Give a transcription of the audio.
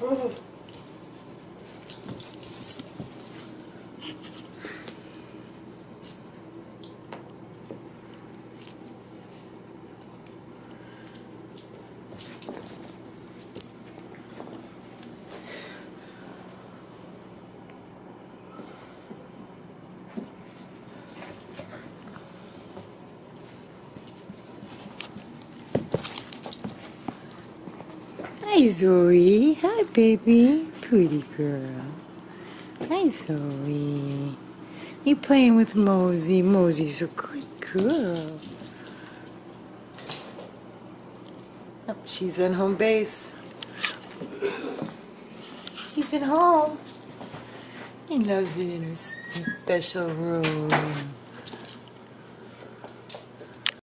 Mm-hmm. Hi, Zoey. Hi, baby. Pretty girl. Hi, Zoey. You playing with Mosie. Mosie's a good girl. Oh, she's on home base. She's at home. He loves it in her special room.